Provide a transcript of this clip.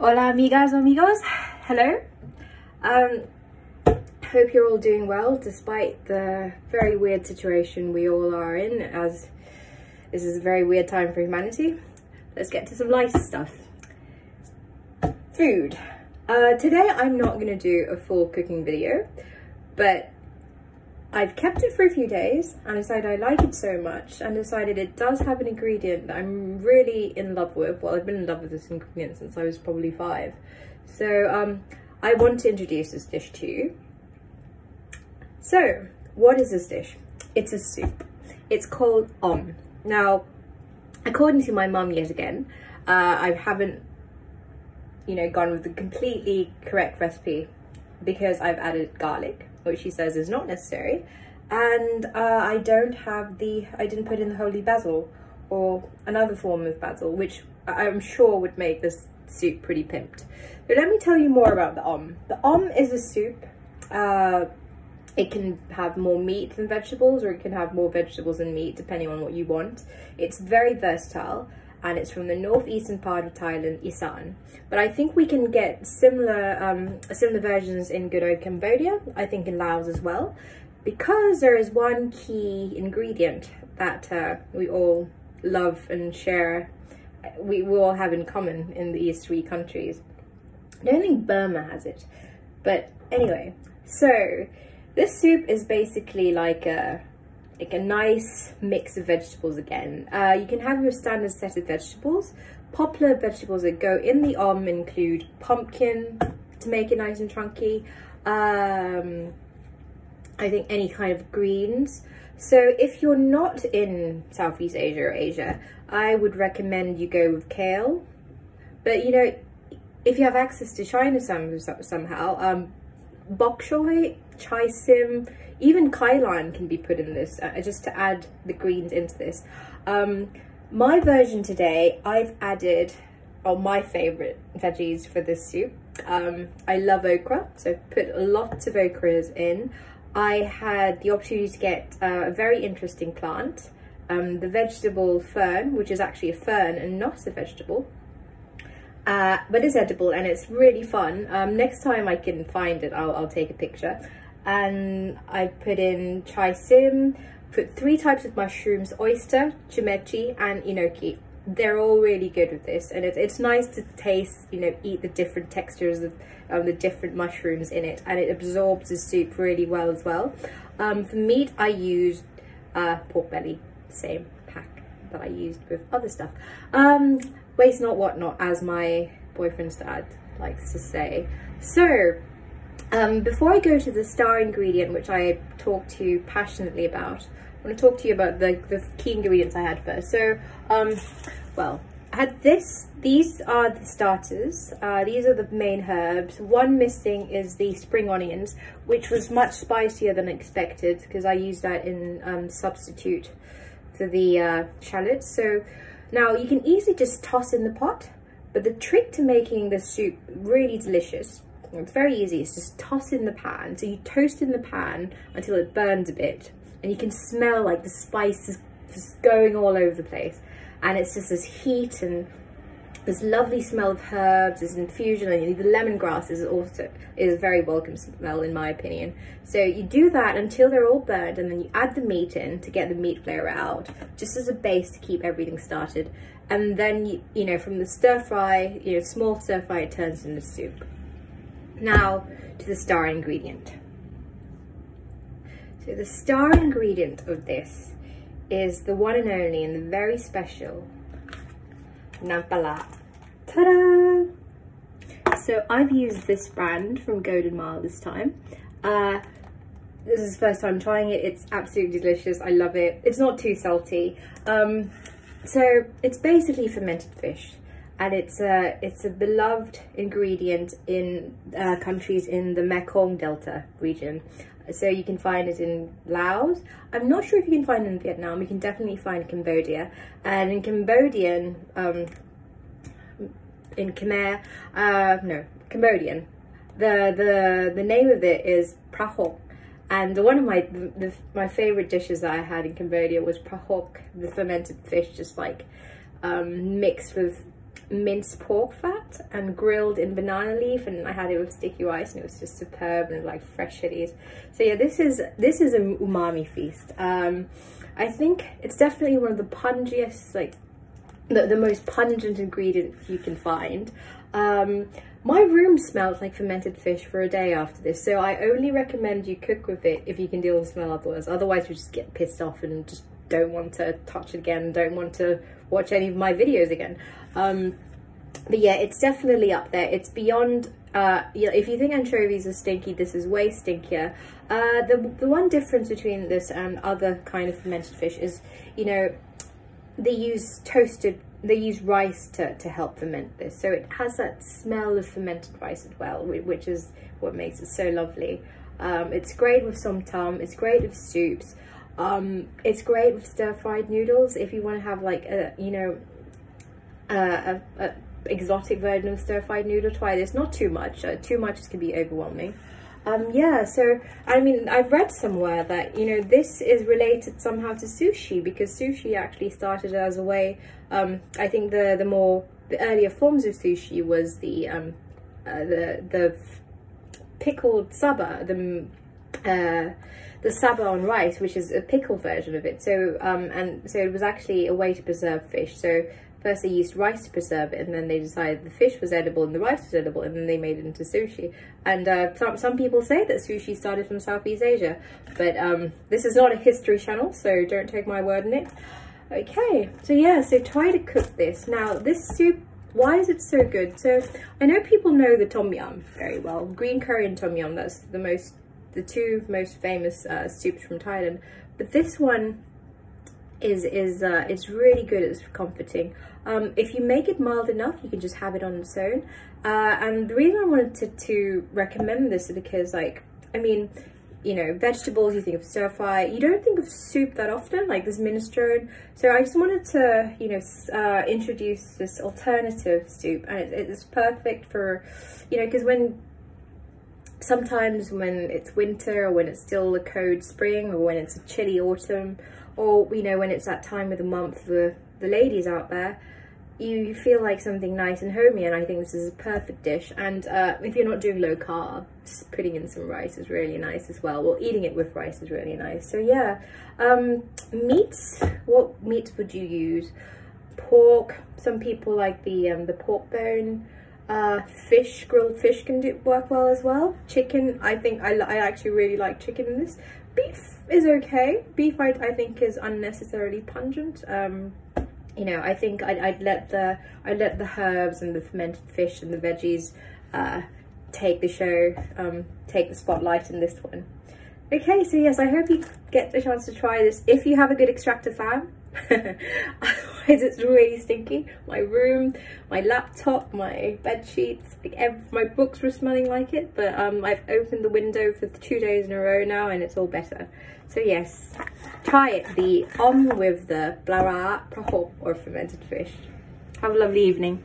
Hola amigas, amigos. Hello. Um, hope you're all doing well despite the very weird situation we all are in as this is a very weird time for humanity. Let's get to some lighter stuff. Food. Uh, today I'm not going to do a full cooking video, but I've kept it for a few days and decided I like it so much and decided it does have an ingredient that I'm really in love with. Well, I've been in love with this ingredient since I was probably five. So um, I want to introduce this dish to you. So, what is this dish? It's a soup. It's called Aom. Now, according to my mum yet again, uh, I haven't, you know, gone with the completely correct recipe because I've added garlic which she says is not necessary. And uh, I don't have the, I didn't put in the holy basil or another form of basil, which I'm sure would make this soup pretty pimped. But let me tell you more about the Aom. The Aom is a soup. Uh, it can have more meat than vegetables or it can have more vegetables than meat depending on what you want. It's very versatile and it's from the northeastern part of Thailand, Isaan. But I think we can get similar um, similar versions in good old Cambodia, I think in Laos as well, because there is one key ingredient that uh, we all love and share, we, we all have in common in these three countries. I don't think Burma has it, but anyway, so this soup is basically like a like a nice mix of vegetables again. Uh, you can have your standard set of vegetables. Popular vegetables that go in the Aom include pumpkin to make it nice and chunky. Um, I think any kind of greens. So if you're not in Southeast Asia or Asia, I would recommend you go with kale. But you know, if you have access to China some, somehow, um, bok choy, Chye sim, even kailan can be put in this uh, just to add the greens into this. Um, my version today, I've added oh, my favourite veggies for this soup. Um, I love okra, so put lots of okras in. I had the opportunity to get uh, a very interesting plant, um, the vegetable fern, which is actually a fern and not a vegetable. Uh, but it's edible and it's really fun. Um, next time I can find it, I'll, I'll take a picture and I put in Chye sim, put three types of mushrooms, oyster, shimeji and enoki. They're all really good with this and it, it's nice to taste, you know, eat the different textures of um, the different mushrooms in it and it absorbs the soup really well as well. Um, for meat, I used uh, pork belly, same pack that I used with other stuff. Um, waste not, what not, as my boyfriend's dad likes to say. So, um, before I go to the star ingredient, which I talked to you passionately about, I want to talk to you about the, the key ingredients I had first. So, um, well, I had this, these are the starters, uh, these are the main herbs. One missing is the spring onions, which was much spicier than expected because I used that in um, substitute for the uh, shallots. So now you can easily just toss in the pot, but the trick to making the soup really delicious it's very easy. It's just toss in the pan. So you toast in the pan until it burns a bit and you can smell like the spices just going all over the place. And it's just this heat and this lovely smell of herbs, this infusion, and the lemongrass is also is a very welcome smell in my opinion. So you do that until they're all burned and then you add the meat in to get the meat flavor out, just as a base to keep everything started. And then, you, you know, from the stir fry, you know, small stir fry, it turns into soup. Now to the star ingredient. So the star ingredient of this is the one and only and the very special Ta-da! So I've used this brand from Golden Mile this time. Uh, this is the first time trying it. It's absolutely delicious. I love it. It's not too salty. Um, so it's basically fermented fish and it's a it's a beloved ingredient in uh, countries in the Mekong Delta region. So you can find it in Laos. I'm not sure if you can find it in Vietnam. You can definitely find Cambodia, and in Cambodian, um, in Khmer, uh, no Cambodian. The the the name of it is prahok, and one of my the, my favorite dishes that I had in Cambodia was prahok, the fermented fish, just like um, mixed with minced pork fat and grilled in banana leaf and I had it with sticky rice and it was just superb and like fresh chilies. So yeah, this is this is an umami feast. Um, I think it's definitely one of the pungiest, like the, the most pungent ingredient you can find. Um, my room smelled like fermented fish for a day after this, so I only recommend you cook with it if you can deal with the smell otherwise. Otherwise, you just get pissed off and just don't want to touch it again, don't want to watch any of my videos again. Um, but yeah, it's definitely up there. It's beyond, uh, you know, if you think anchovies are stinky, this is way stinkier. Uh, the, the one difference between this and other kind of fermented fish is, you know, they use toasted they use rice to, to help ferment this so it has that smell of fermented rice as well which is what makes it so lovely um, it's great with som tam it's great with soups um, it's great with stir-fried noodles if you want to have like a you know a, a, a exotic version of stir-fried noodle try this not too much uh, too much can be overwhelming um, yeah, so I mean, I've read somewhere that you know this is related somehow to sushi because sushi actually started as a way. Um, I think the the more the earlier forms of sushi was the um, uh, the the pickled saba, the uh, the saba on rice, which is a pickle version of it. So um, and so it was actually a way to preserve fish. So First they used rice to preserve it and then they decided the fish was edible and the rice was edible and then they made it into sushi. And uh, some, some people say that sushi started from Southeast Asia, but um, this is not a history channel, so don't take my word on it. Okay, so yeah, so try to cook this. Now this soup, why is it so good? So I know people know the tom yum very well. Green curry and tom yum, that's the most, the two most famous uh, soups from Thailand. But this one is is uh, it's really good. It's comforting. Um, if you make it mild enough, you can just have it on its own. Uh, and the reason I wanted to, to recommend this is because, like, I mean, you know, vegetables, you think of stir fry. You don't think of soup that often, like this minestrone. So I just wanted to, you know, uh, introduce this alternative soup, and it, it's perfect for, you know, because when sometimes when it's winter or when it's still a cold spring or when it's a chilly autumn or you know when it's that time of the month for the ladies out there you feel like something nice and homey and I think this is a perfect dish. And uh, if you're not doing low carb just putting in some rice is really nice as well. Well eating it with rice is really nice. So yeah um, meats what meats would you use? Pork. Some people like the um, the pork bone uh, fish grilled fish can do work well as well chicken I think I, I actually really like chicken in this beef is okay. Beef, I, I think, is unnecessarily pungent. Um, you know, I think I'd, I'd let the I'd let the herbs and the fermented fish and the veggies uh, take the show, um, take the spotlight in this one. Okay, so yes, I hope you get the chance to try this. If you have a good extractor fan, otherwise it's really stinky. My room, my laptop, my bed sheets, like every, my books were smelling like it, but um, I've opened the window for two days in a row now and it's all better. So yes, try it, the Aom with the plara or fermented fish. Have a lovely evening.